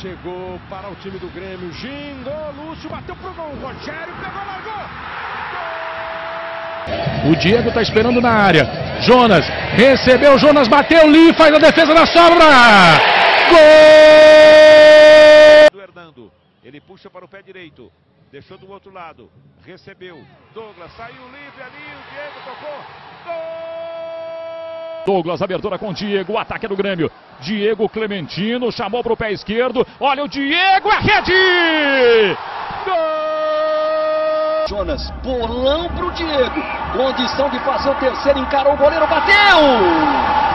Chegou para o time do Grêmio. Gingou, Lúcio bateu pro gol. Rogério pegou, largou. O Diego tá esperando na área. Jonas recebeu, Jonas bateu, Lee faz a defesa na sobra. Gol! do Hernando. Ele puxa para o pé direito. Deixou do outro lado. Recebeu. Douglas saiu livre ali. O Diego tocou. Gol! Douglas, abertura com Diego, o ataque é do Grêmio. Diego Clementino chamou para o pé esquerdo. Olha o Diego, a rede! Gol! Jonas, bolão pro Diego. Condição de fazer o terceiro, encarou o goleiro, bateu!